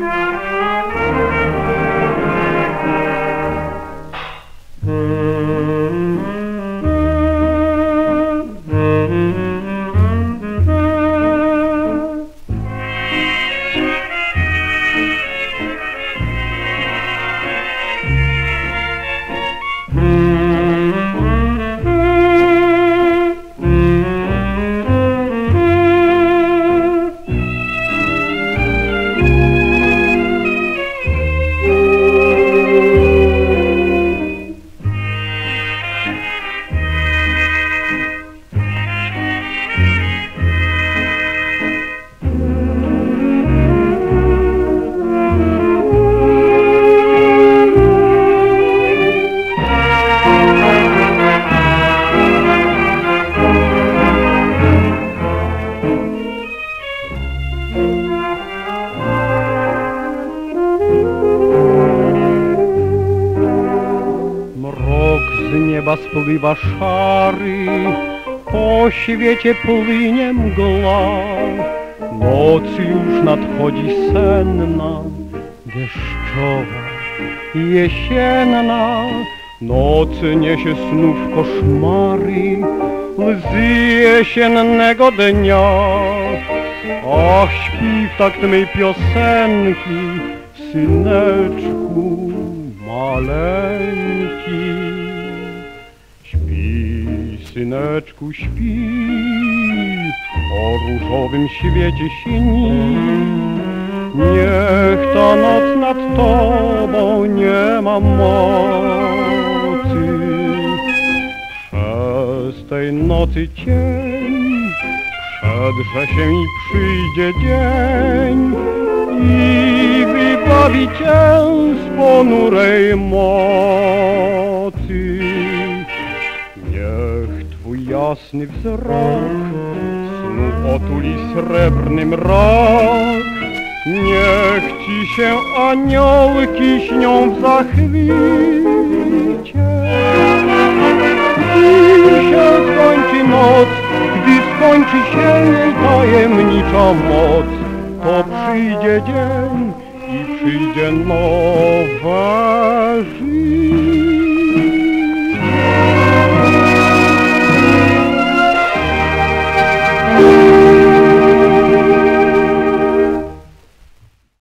Música nieba spływa szary, po świecie płynie mgła. Noc już nadchodzi senna, deszczowa, jesienna. Noc niesie snów koszmary, łzy jesiennego dnia. Ach, śpi w takt mej piosenki, syneczku maleńki. Syneczku, śpi, o różowym świecie śni. Niech ta noc nad tobą nie ma mocy. Przez tej nocy cień przedrze się i przyjdzie dzień i wybawi cię z ponurej mocy. Jasny wzrok snu otuli srebrny mrok. Niech ci się aniołki śnią w zachwycie. Gdy się skończy noc, gdy skończy się tajemnicza moc, to przyjdzie dzień i przyjdzie nowa